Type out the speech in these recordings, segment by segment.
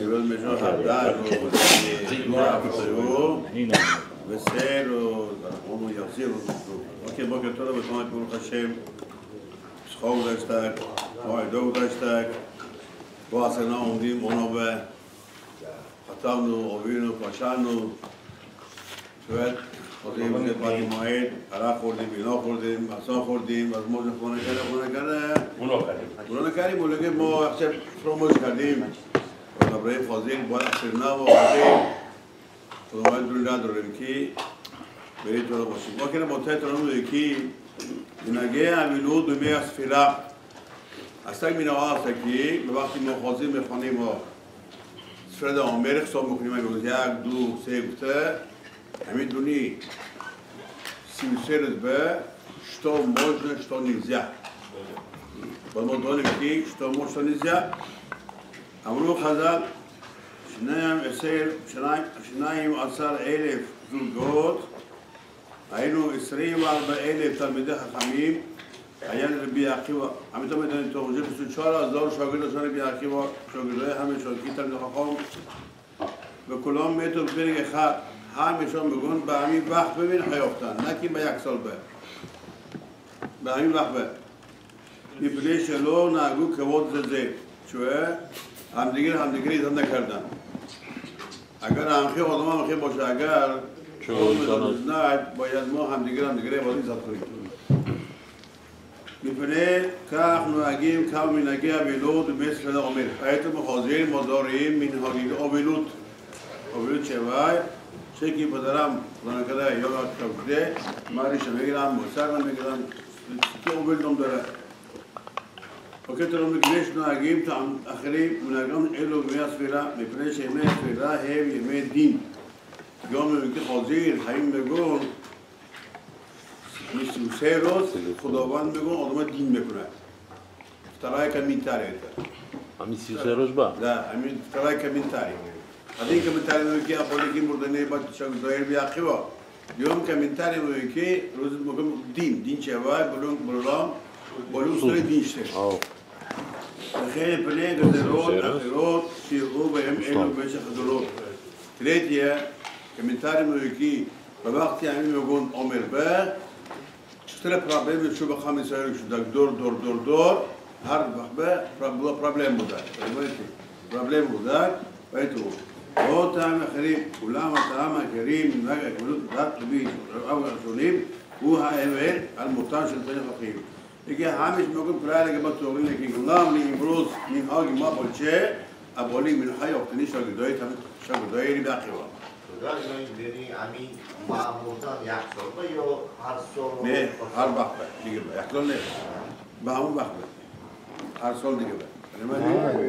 ירד משוך חדש, או אפילו, וסלו, אנחנו יחזירו. אוקיי, בוקר טוב, ותודה ברוך השם. School daar staat, mooi dood daar staat. Was er nou om die monobe. חתמנו, הובילו, פשענו. שואל, خودیم بوده پای ماید عرق خوردیم ایلا خوردیم اقصا خوردیم از موز خونه کرده خونه کرده اونا کردیم. اونا نکردیم اونا که ما اکثر فراموش کردیم. و برای فازیل باید اکثرنا و فاضل خداوند دون را داریم که بری تو را باشیم. ما کنه متحد را نموده که اینگه امیلو دومی از فیلق از تک مینوا هست که به وقتی ما خاضر می‌خوانیم و سفرد آمیر خصاب می‌کنیم یک دو سه گفته Hamiduni sincero zbe, što можно, što нельзя. במועדון נגדי, što можно, što нельзя. אמרו חז"ל, שניים עשר אלף זוגות, היינו עשרים וארבע אלף תלמידי חכמים, היה לרבי עקיבא, עמית עמית אני טוב, זה פשוט שואל הזור שוגר לשון רבי עקיבא, שוגר לא יחמש, שוגר תלמיד חכם, וכולם מתו בפרק אחד. همشان بگن به همین وقت ببین حیافتن نه که به یک سال به به همین وقت به لو نگو که واد زده. چوه؟ همدیگر همدیگر ایزان نکردن اگر همخی آدم همخی باشه اگر نه باید ما همدیگر همدیگر ایزان ایزان کنیم. میفره کخ نوگیم کم منگی اویلود مثل عمر آیت مخاضیر ما داریم من حالیل اویلود اویلود چه وای؟ Sveki Padaram, Lanakara, Yoga Kavkre, Marisha Megiram, Mosarna Megiram, זה עובד לא מדרה. בקטע לעומק יש נוהגים אחרים ונהגים אלו בימי הספירה, מפני שימי הספירה הם ימי דין. יום מבקי חוזיר, חיים מגון, מסוסרות, חודובן מגון, עוד מעט דין מגונה. вторая комментария это. А миссис Рожба? Да, вторая комментария. Αντί κομμεντάρι μου εκεί από εκεί που δεν είπα το έργο αρχείο. Diyorum kemintari bu ki rozum bakalım din, din çeva, bulun bulun, bulun süre din işte. Hele pele gazerot, ahirot, şiru ve hem elu beşe hazırot. Tretye, kemintari bu ki ve vakti yani yogun omer be, çıtıra problem ve şu bakam insanı şu da dor dor dor dor, her bakbe problem bu da. Problem bu da, evet o. وجه كلوت ذات تبي أو رسولين هو هاي المطاش البين الخير يجي هامش ممكن براي لك بتقولين لك نعم لي بروز من هاي ما بقولش أبولي من حي وقتني شو قدوي تام شو قدوي ربي أخيرا یعنی همین معمولتان یک سال یا هر سال نه هر وقت دیگه یکلون نه به همون وقت هر سال دیگه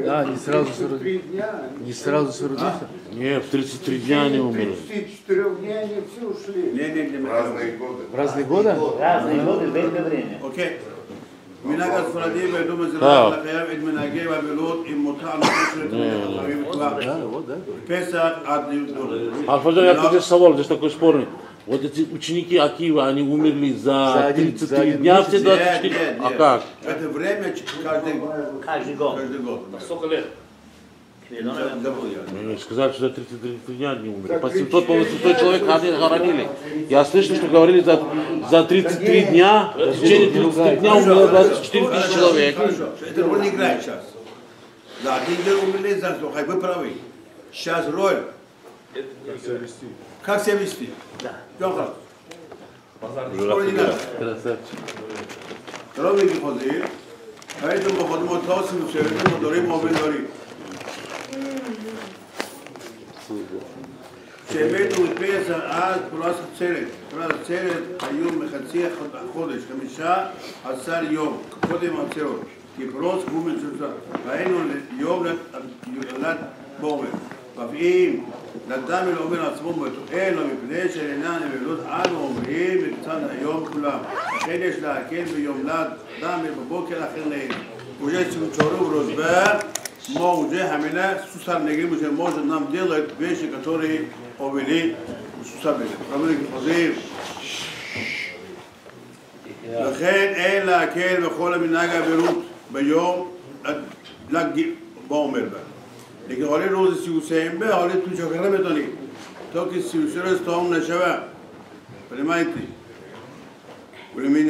Да, не сразу 43 дня. Не сразу 40 дня? А? Нет, в 33 дня они умерли. В 34 дня они все ушли. Не, не, не, в разные годы. В разные годы? В разные годы, в это время. Окей. מנהג הספרדים העדו מזרח לחייו את מנהגי בבלות עם מותר נפשת вот эти ученики Акива, они умерли за За один- за 33 один дня, месяц. все Нет, 24. нет, А нет. как? Это время каждый Каждый год. каждый год. Сколько лет? Сказали, что за 33 дня они умерли. По 700, по 800 человек ходи- хоронили. Я слышал, что говорили за, за 33 дня, в течение 33 дня умерло 24 тысячи человек. Это роль не играет сейчас. За один день умерли, за что, вы правы. Сейчас роль. Как себя вести? Да. Петр. Ровненький ходил. Поэтому ходим от лосим, все это мы дорим, мы дорим. כשהבאנו את פסח אז פרס עצרת, פרס עצרת היו מחצי החודש, חמישה עשר יום, קודם עצרות, כי פרוס הוא מצוצר, ראינו יום לילד בורר. فإنه اليوم لا بومر ففيهم لدام الأمين أصبهم بتوئل ومبنيش لنان بلود عاد ومريم بكتان اليوم كلهم خيلش لكن بيوم لا دام ببوكر آخر ليل وجه سمچورو روزبه ما وجه همینه سوسر نگی میشه ما نام دیلت بیش کتوری اوبیلی سوسر بده قبل که خزیر לכן אין להקל בכל המנהג הבירות ביום לג... בא אומר בה. لیکن حالی روز سی و سیم به حالی تو چکره بتانی تا که سی و سرس تام نشوه. بله،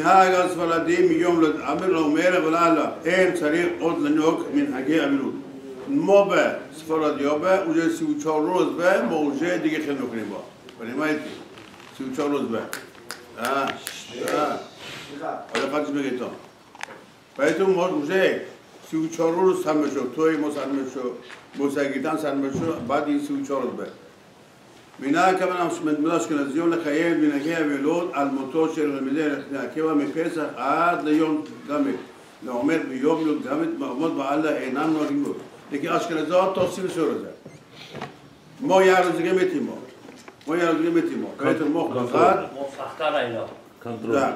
ها اگر سفرادیم یوم يوم لد امیر رو میره بلا لا این طريق قد لنوك من حقی أبي ما به سفرادی ها به اوجه سی و چار روز به ما اوجه دیگه خیلی نکنیم با. فهمیدی سی و چار روز به. آه آه. حالا آه آه آه آه آه آه آه سی و چهار روز سرمه شد توی ما سرمه شد موسیقیتان سرمه شد بعد این سی و چهار روز به מינה הכוונה מדמדש כנזיון לחייב מנהגי אבלות על מותו של רמידי הקבע מפסח עד ליום ג' לעומד ביום י' ג' מעמוד בעלה אינם נוהגים בו. לכי אשכנזות תוסיף סור הזה. מו יער זגי מתימו. מו יער זגי מתימו. פייטר מוח בחד. מופחתה לילה. کنترل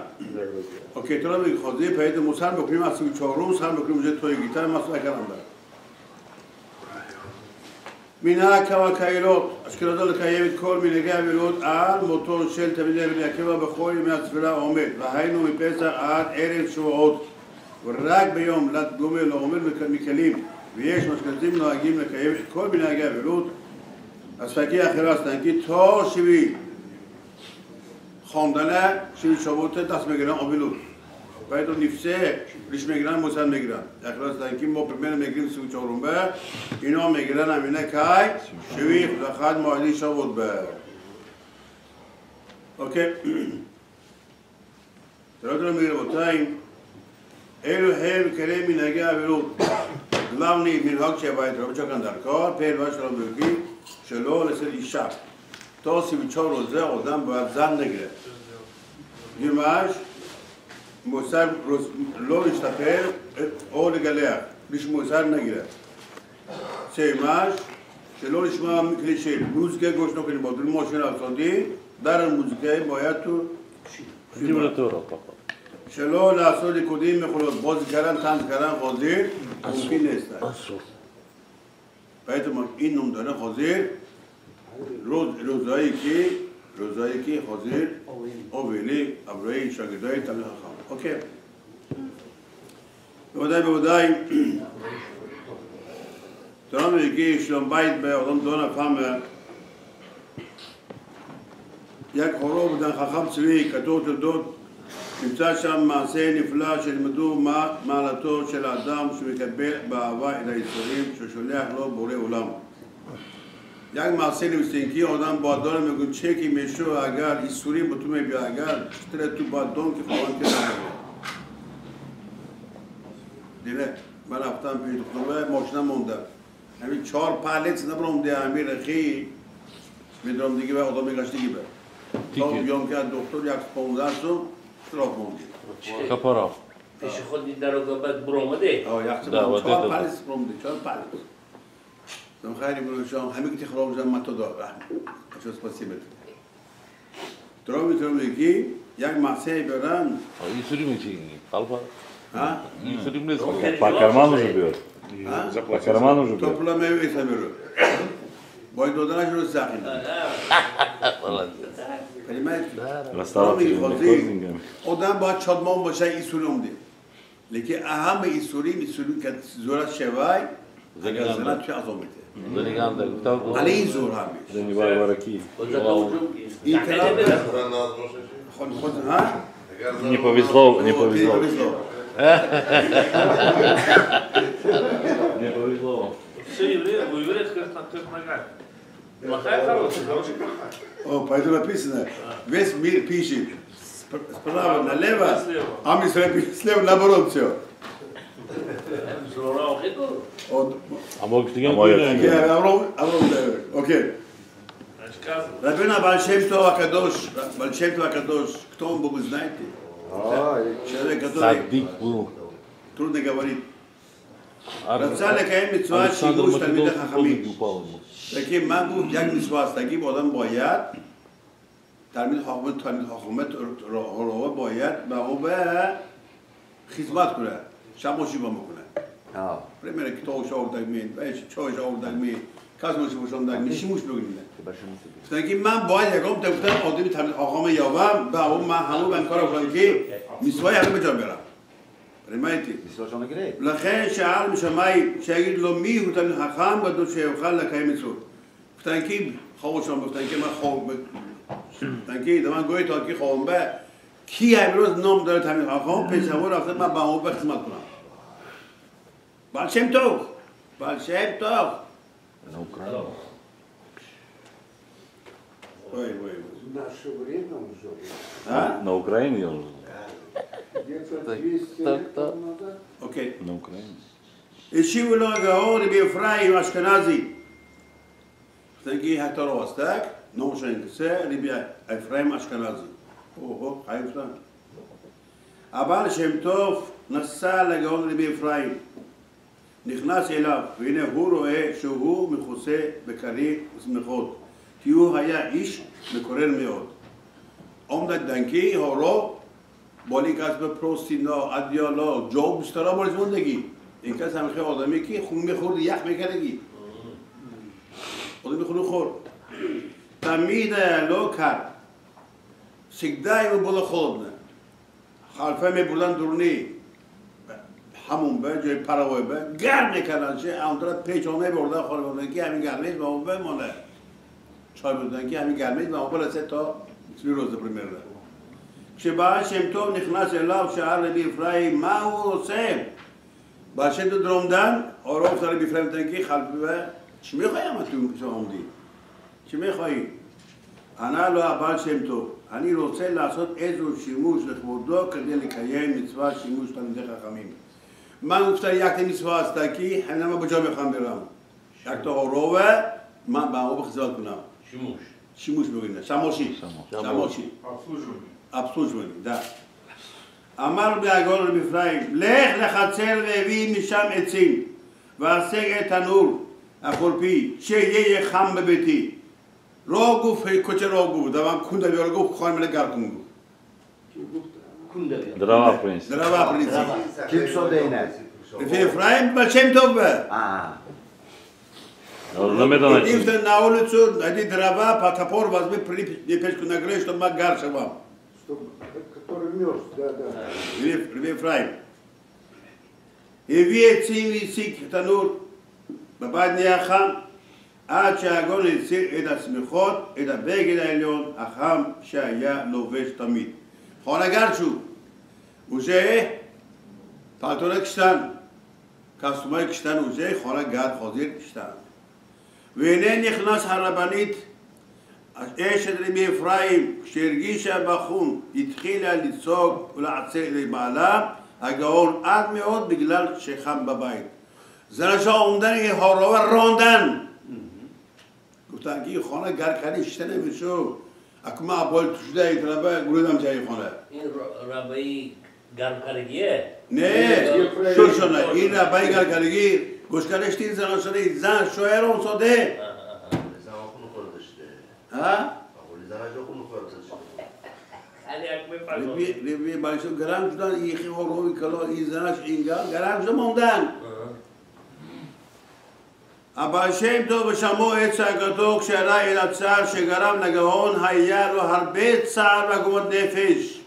اوکی تو رو خودی پیدا موسان بکنیم از چهارم سان بکنیم جه توی گیتار مسئله کردم بر مینا کما کایلوت اشکال دل کایوید کل مینگه ویلوت آل موتور شل تبدیل بین اکیبا بخوری מהצפילה עומד והיינו מפסח עד ערב שבועות ורק ביום ל"ג לא עומד מקלים ויש משכנתים נוהגים לקיים את כל מנהגי הבילות אז תגיע אחרי הסטנקי תור שביעי خواندن شوی شبوت دست می‌گیرن آبیلو. باید اون نفسه ریش می‌گیرن موسن می‌گیرن. اخلاص دنکی ما پرمین می‌گیریم سو چهارم به. اینا می‌گیرن امینه کای. شوی خد مالی شبوت به. اوکی. ترادر می‌گیره بطایم ایلو هیل کریمی نگه اویلو گلاونی میرهاک چه باید رو بچکن در کار. پیر باش رو بگی شلو لسر ایشب تا سی و چهار روزه آدم باید زن نگیره یماش موسر روز لورش تپیر اول گلیه بیش موسر نگیره سیماش شلورش ما میکلیشه موزیکه گوش نکنیم با دل ماشین افتادی در موزیکه باید تو شلو لحصول کدیم می‌خورد. باز کردن تنز کردن خوزیر ممکن نیست. باید این نمدانه خوزیر לוזאיקי, לא לוזאיקי לא חוזר, הובילי, אברהי, שגדאי, תלמיד חכם. אוקיי. בוודאי בוודאי, תורה מגיע שלום בית בעולם דונה הפאמה, יג חורו ודן חכם צבי, כתוב תולדות, נמצא שם מעשה נפלא שלמדו מעלתו של האדם שמקבל באהבה את היצורים ששולח לו בורא עולם. یک مقصه نویسین که آدم با دارم میگون چه که میشو اگر این سوری با تو میبیا اگر چطوره تو با دام که خواهان که نمیبیا دیره من افتادم به دکتر ماشینم مونده. همین چهار پلت نبرم ده همین رخی. میدرم دیگه به آدم میگشت دیگه. به تا بیام که دکتر یک پونزر سو شراف موندی. کپارا خب، پیش خود در رو برامده آه یک چهار پلت برامده چهار پلت زم خیری بودن شام همه کتی خراب زم متو دار رحم اشو سپاسی بده درام می‌تونم بگی یک محصه برن ای سوری میچی اینگی قلب ها؟ این سوری میزی پاکرمان رو بیار پاکرمان رو بیار تو پولا میو ایسا بیرو باید دادنش رو سخی نمید کلمت درام این خوزی آدم باید چادمان باشه این سوری اومده لیکن اهم این سوری این سوری که زورت شوی اگر زنت چه از Zanigan da. Kutal علی این زور همیش Занимай вороки. این طرف خود خود ها Не повезло, не О, повезло. повезло. Не повезло. Все евреи, у евреев как на как нога. Плохая, хорошая, хорошая, плохая. О, поэтому написано, весь мир пишет сп- справа налево, Слева. а мы слева, слева наоборот все. амогтиген амро амро окей Рабин Абальшем, что Акадош, Большем, что Акадош, кто он Бог знаете? Человек, который трудно говорит. רצה לקיים מצוות שיבוש תלמיד החכמים. תקים מבו יג מצווה, תקים עולם בו היד, תלמיד חוכמת, תלמיד חוכמת, רואה בו היד, והרובה חיזמת כולה, שם ראשים במוכנה. Ja. Primele këto që orë të këmi, e që qoj që orë të këmi, ka së më që të këmi, من باید یکم تو گفتم آدم تبلیغ آقام یاوم به اون من هنو من کار کنم که میسوای همه بجا برم ریمایتی میسوای شما گره لخه شعر مشمای شاگرد لومی گفتن حقام و دو شیخ خال لکای میسو گفتن که خواهشان گفتن که من خواب گوی تا که خواهم کی امروز نام داره تبلیغ آقام پیشوا رفته من به اون בעל שם טוב, בעל שם טוב. Ой, ой, ой. В наше время он жил. А? На Украине он жил. Где-то 200 лет назад. Окей. На Украине. הקשיבו לו הגאון רבי אפרים אשכנזי. תגיעי התרוס, טק? נו שנקצה רבי אפרים אשכנזי. או-הו, חיים שלנו. הבעל שם טוב נסע לגאון רבי אפרים. נכנס אליו, והנה הוא רואה שהוא מכוסה בכרית ושמחות, כי הוא היה איש מקורן מאוד. עומדת דנקי, הורו, بالی کس به پروستینا ادیالا جوب استرا مال زندگی این کس هم خیلی آدمی که خون میخورد یخ میکردگی آدمی خون خورد تمید لو کرد سگدای و بلا خود نه خلفه می بردن درونی همون به جای پراوی به گرم میکردن چه اونطرف پیچانه بردن خواهر بردن که همین گرمیز به اون بمانه چای بردن که همین گرمیز به اون برسه تا سری روز پرمیره כשבא שם טוב נכנס אליו, שאל רבי אפרים, מה הוא עושה? בעל שם טוב דרומדן, או רוב רבי אפרים תנקי, חלפה, שמי חיים אתם שעומדים? שמי חיים? ענה לו הבעל שם טוב, אני רוצה לעשות איזשהו שימוש לכבודו כדי לקיים מצווה שימוש תלמידי חכמים. მან უფთა იაქტემის ვასტაკი ჰანამა ბოჯამე ხამბერა შაქტო როვა მან ბაუბხზალკნა შიმუშ შიმუშ მოგინა. სამოში? სამოში. აბსურჯული აბსურჯული და. אמר בהגול רבי אפרים, לך לחצר והביא משם עצים, והשג את הנור, החורפי, שיהיה חם בביתי. לא גוף קוצר לא גוף, דבר קונדה ולא גוף, חורם לגר קונגו. Kunda Дрова принес. דרבה פריצי. Kim so değne? רבי אפרים בל שם טוב בה. Aa. Намета начали. Идите на улицу, найди дрова, по топор возьми, прилепи печку на крышу, чтобы магар вам. чтобы, который мерз, да, да. רבי אפרים. הביא עצים והסיק תנור בבית נהיה חם עד שהגון הסיר את השמיכות, את הבגד העליון החם שהיה לובש תמיד. ხონაგარჩუ უზე პატორექსთან კასტუმერექსთან უზე ხონაგარ ხოზირკშთან והנה נכנס הרבנית אשת רבי אפרים כשהרגישה בחום התחילה לצעוק ולעצר לבעלה הגאון עד מאוד בגלל שחם בבית. זרשו עומדני הורו רונדן. גוטנקי חונה גרקני שתנה ושוב акма боль тушда и раба гуридам чай хона. Ин рабаи гаркаргие? Не, шо шона, ин рабаи гаркарги гӯшкариш тин зан шона, зан шоерон соде. Зан хун кордиште. А? риби большой гарам шудан ихи орови кало и занаш инга гарам шуда мондан אבל שם טוב ושמעו את צעקתו כשראה אל הצער שגרם לגאון היה לו הרבה צער ועגומות נפש.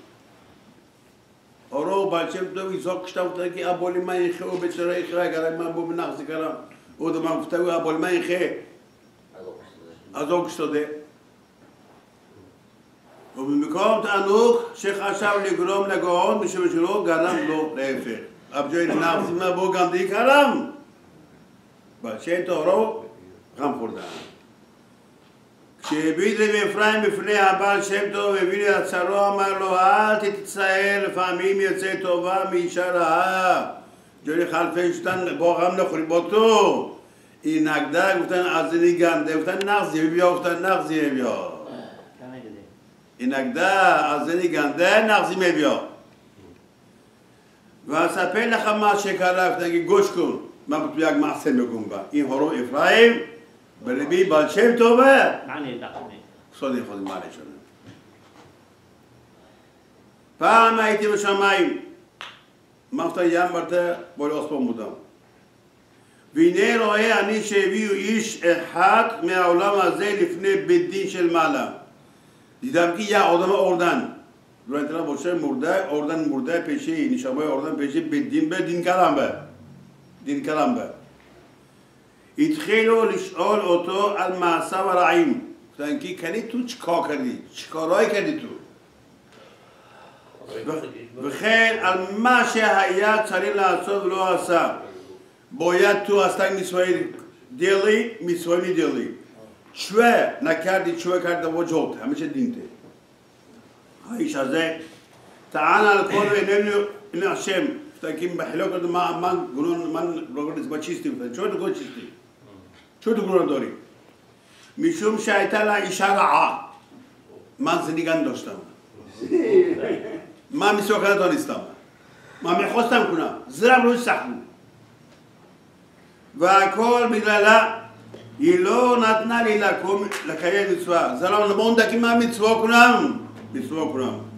אורו בעל שם טוב יזעוק כשאתה כי אבולי מה יחיה ובצרה יחיה גרם מה בו בנח זה גרם. הוא דמה מפתאו אבולי מה יחיה אז הוא כשתודה. ובמקום תענוג שחשב לגרום לגאון משום שלא גרם לו להפך. אבג'וי נפסים בו גם די גרם. בעל שם טהורו גם חורדן. כשהביט רבי אפרים בפני הבעל שם טוב והביא להצהרו אמר לו אל תתצער לפעמים יוצא טובה מאישה רעה. ג'ולי חלפי שתן בוחם לחריבותו. היא נגדה גופתן אז אני גנדה גופתן נחזי הביאה גופתן נחזי הביאה. היא נגדה אז אני גנדה נחזי מביאה. ואספר לך מה שקרה, תגיד גושקון. מה מתויג מעשה מגומבה. אם הורו אפרים, ברבי בעל שם טובה. מעניין דחני. סודי חודי מה לשונה. פעם הייתי בשמיים, מפתא ים ברתה בולוס פה מודם. והנה רואה אני שהביאו איש אחד מהעולם הזה לפני בית דין של מעלה. دیدم که یه آدم اردن durante la voce مرده آوردن مرده پیشی نشابه آوردن پیشی به دین به دین کلام דין קרמבה. התחילו לשאול אותו על מעשיו הרעים. כלומר, כי קניתו צ'קו קנית, צ'קורוי קניתו. וכן על מה שהיה צריך לעשות ולא עשה. בויתו עשתה מצווה דרלי, מצווה מדרלי. תשובה נקרתי תשובה קראת דבו ג'ורט, המשך דינטה. האיש הזה טען על כל ואיננו השם. تاكيم بحلو كده ما من قولون من بقول ما چیستی بودن شو تقول چیستی شو تقول داری می‌شوم شیطان اشاره ع من زندگان داشتم. من میسوکه دانستم. من می‌خواستم کنم. زرم روی سخت بود. و کل میگه لا ایلو نتنا لی لکم لکه میتوا زرم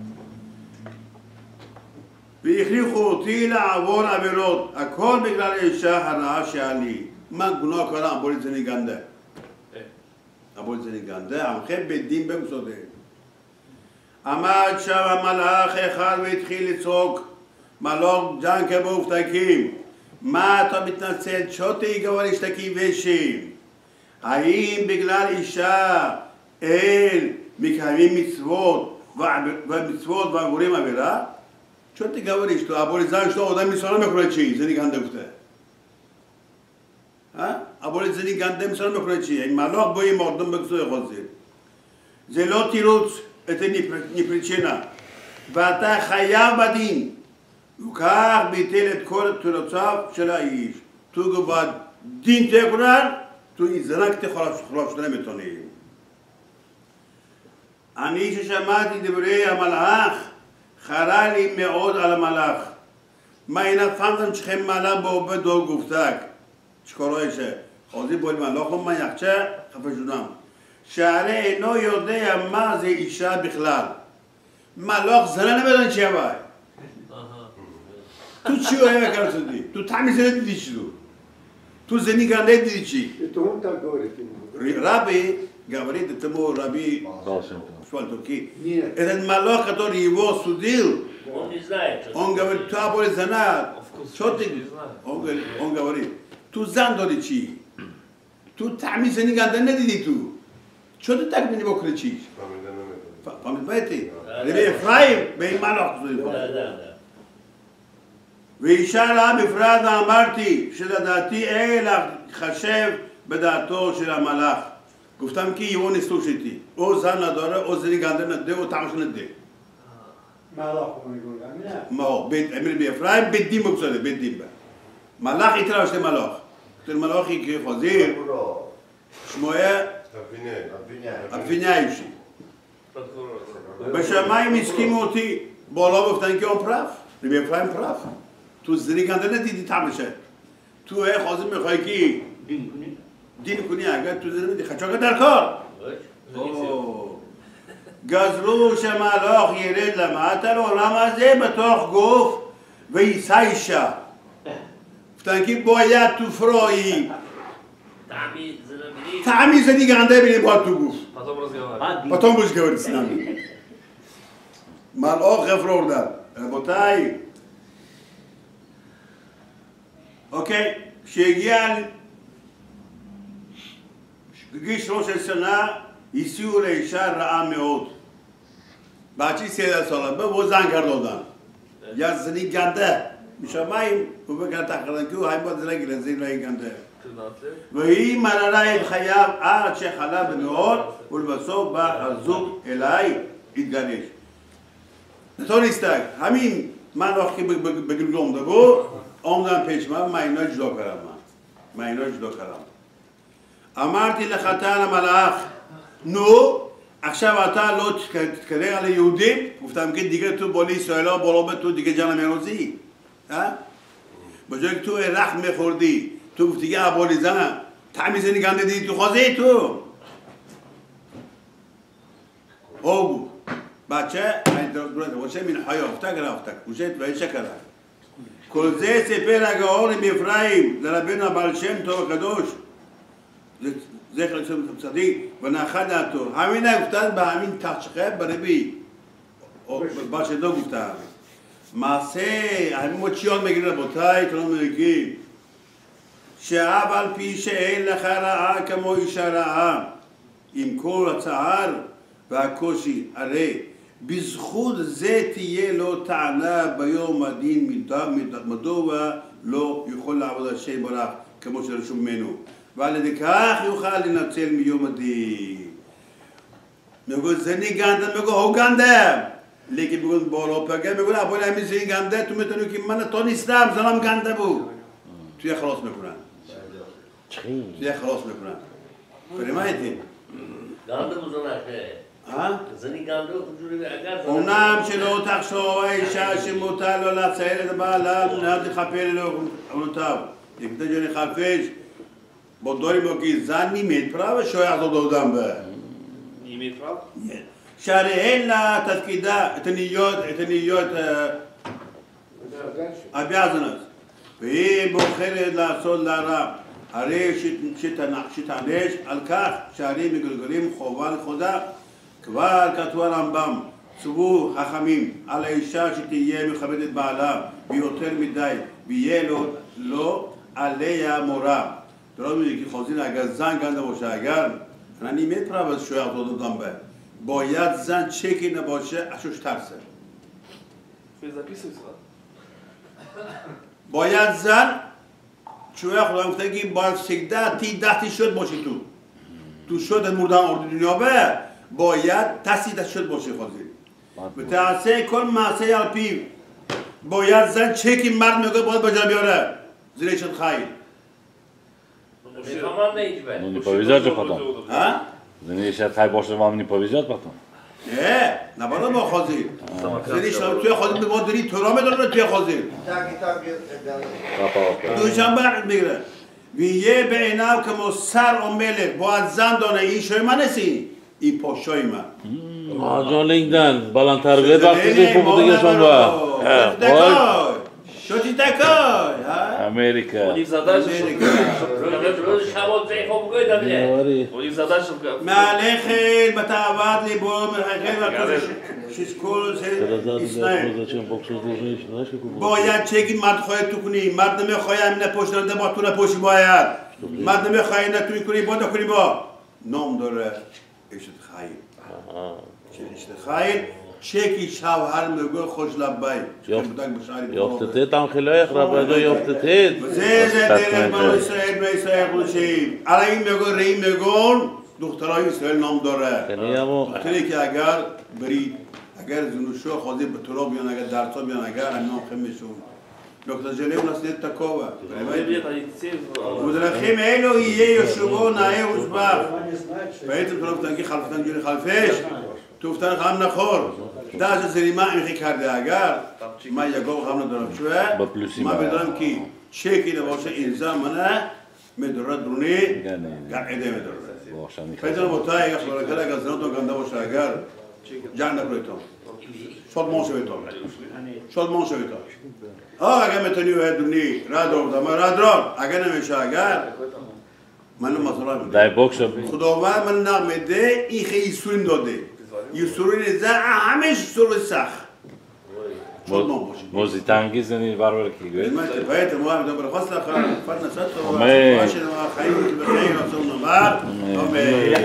והכריחו אותי לעבור עבירות, הכל בגלל האישה הרעה לי. מה גונו קרה? אמרו לי זה ניגנדה. אמרו לי זה ניגנדה, עמכם בית דין במסודר. עמד שם המלאך אחד והתחיל לצעוק, מלאך ג'אנקה באופתקים, מה אתה מתנצל? שוטי גבר אשתקי ושם. האם בגלל אישה אל מקיימים מצוות ומצוות ועבורים עבירה? چون دیگه اولی اشتو ابولی زن اشتو آدم میسانه میخوره چی زنی گنده گفته ابولی زنی گنده میسانه میخوره چی این ملاق بایی مردم بگذاری خوزی زلا تیروت ات نیپریچینا و تا خیاب بدین و که بیتیل ات کار تلوتاف چلا ایش تو گو با دین تکنن تو این زنک تی خلاف شده نمیتونی אני ששמעתי דברי המלאך خرا לי מאוד על המלאך. מה אינה פנטם שכם מלאך בו בדו גופתק? שקורא שקורוישה. עוזי בו מלאך מה יחצה? חפש חפשונם. שהרי אינו יודע מה זה אישה בכלל. מלאך זרן בדן שבע. تو چی اوه کردی؟ تو تمیز ندیدی چی تو؟ تو زنی گنده دیدی چی؟ تو هم تا گوری رابی گوری دتمو Раби говорит этому раби Дальше. шваль турки. Нет. Этот малах, который его судил, Он не знает, что он говорит, tu абори зана, что ты? Не знаю. Он говорит, он говорит, tu зан доричи. Tu тамми се ни гранде не диди ту. Что ты так мне его кричишь? Памятаете? Раби Ефраим, бей малах. Да, да, да. ואישה לה בפרט אמרתי שלדעתי אין להתחשב בדעתו של המלאך. گفتم که یو نیستو او زن نداره او زنی گنده نده او تمش نده ملاخ رو میگوند نه؟ ما امیر بیفرایم بدیم بکسده بدیم به ملاخ ایتلا شده ملاخ. تر ملاخی که خوزیر شمایه؟ ابینه ابینه ایشی بشه مای میسکی موتی بالا بفتن که اون پرف بیفرایم پرف تو زنی گنده ندیدی تمشه تو خوزیر می‌خوای که دین کنی اگر تو Dil kuniaga tuzildi در کار. خب. گزروش ملاخ یرد لمعتر و رمزه به تاخ گفت وی سیشا گفتن که باید تو فرایی. تعمیز دیگه انده بینیم باید تو گفت. پتان بوش گوری سنمی ملاخ غفرور در. ربطای اوکی. شگیان בגיל 13 שנה הסיעו לאישה רעה מאוד. بچه سیده ساله به و زن کرد دادن یا زنی گنده משמיים הוא בגלל תחרן כי הוא היה מאוד זלגי לזין לא יגנדה 13 והיא מררה את חייו עד שחלה במאוד ולבסוף בא הזוג אליי התגרש. נתון הסתג, همین من وقتی بگلگم دگو آمدم پیش من من اینا جدا کردم من من اینا جدا کردم אמרתי לחתן המלאך נו עכשיו אתה לא תתקרא על היהודים گفتم که دیگه تو بالا اسرائیل ها بالا به تو دیگه جان میروزی به جای که تو رخت میخوردی تو گفتی که ابولی زن تمیز نگنده دیدی تو خوازه تو او بچه این درست باشه من حیا افتک رفتک وشت و شکر כל זה סיפר הגאון מאפרים לרבינו הבעל שם טוב הקדוש זכר לשם צדיק ונחת דעתו המין האופתן בהאמין תשכב ברבי מה שלא גופתה. מעשה, האם עוד שיון מגיעים רבותיי, תראו מגיעים. שאף על פי שאין לך רעה כמו אישה רעה, עם כל הצער והקושי, הרי בזכות זה תהיה לו טענה ביום הדין מדוע לא יכול לעבוד השם ברך כמו שרשום ממנו ועל ידי כך יוכל לנצל מיום הדין. Något senigande, något hogande. Leki bugun bolo pege, bugun abone misi gande, tu metonu ki mana ton islam salam gande bu. Tu ya khalas mekunan. Tu ya khalas mekunan. Понимаете? Ганду музанахе. אה? זני גם לא חשוב לי אגב. אמנם שלא תחשוב האישה שמותר לו להצייר את בעלה על מנת לכפר לאוכלותיו. אם תג'ו לחפש ג'וני חפש, בודורי מוקי זן נימית פרעה שויח לו דודם בה. Nie imеет прав? שהרי אין לה תפקידה, את הניות, את הניות обязанность. והיא בוחרת לעשות לה רע. הרי שת- שתנ- שתענש על כך שהרי מגלגלים חובה לכבודה. כבר כתבו הרמב"ם, צוו חכמים על האישה שתהיה מכבדת בעלה ביותר מדי ויהיה לו, לו עליה מורה. Draz میگه که خازین اگر زن گنده باشه اگر یعنی میپره از شویق دو دنبه باید زن چکی نباشه اشوش ترسه. باید زن چوه خدا گفته که باید سکده تی ده تی شد باشی تو. تو شد مردان آرد دنیا به باید تسی شد باشی خازی متعصه کل معصه یا باید زن چکی مرد میگه باید بجا بیاره. زیر چند خیلی میفهمم نه هیچ Ну وقت не повезет же потом. ها؟ Да не сейчас хай больше вам не повезет потом. نه نباید با خواستین زیرش توی خواستین به ما داری تو را میدونه توی خواستین Так и так я- Папа, папа. دوشنبه عقد میگیره ویه به اینو که ما سر و ملک باید زن دانه این شوی من نیستی این پاشای من جان لینگدن بلند تربیت وقتی که خوب دیگه شما با شوتی تکای Америка. У них задача, Америка. روز روز شبا زیفا بگوی دمیه чтобы... У них задача, чтобы... معله خیل بتعواد لی بو خیل و کلش شیز کل اسنایم باید چگی مرد خواهی تو کنی مرد نمیخواه همینه پشت دارده با تو نپوشی باید مرد نمیخواه اینه توی کنی با نکنی با نام داره اشت خیل اشت چکی شوهر میگو خوش لبای. یافتتت هم خلایق ربدا تید زیزه دیر من اسرائیل به اسرائیل خوشیم الان این میگو ری میگو دخترای اسرائیل نام داره. دختری که اگر برید اگر زنوشو خوازی به طلا بیان اگر درتا بیان اگر همین آخه میشون Dok ne želimo naslijediti takova. ודרכים אלו יהיה יושבו נאה ושבב. בעצם תורה ותנגיח חלפתן ג'ולי חלפש, תופתן חם נחור. דעת הזרימה עם חיכר דאגר, מה יגור חם לדרם שווה, מה בדרם כי שקי דבר שאינזה מנה, מדורת דרוני, גן עדי מדורת. בעצם רבותיי, איך לא רגע לגזנות או גם דבר שאגר, ג'אן נפלו איתו. שוד מון שווה איתו. שוד מון שווה איתו. آه اگه می‌تونی و هدونی را دور ما را دران اگه نمیشه اگر. من میده در بوکس خداوند من نمیده این خیلی سوریم داده. یه سوری زن همش سور سخت. موزی تنگی زنی بر بر کی؟ گوید من تفایت ما هم دنبال خواست خواهد نشد و خواهد نشد و خواهد و خواهد نشد